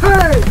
Hey!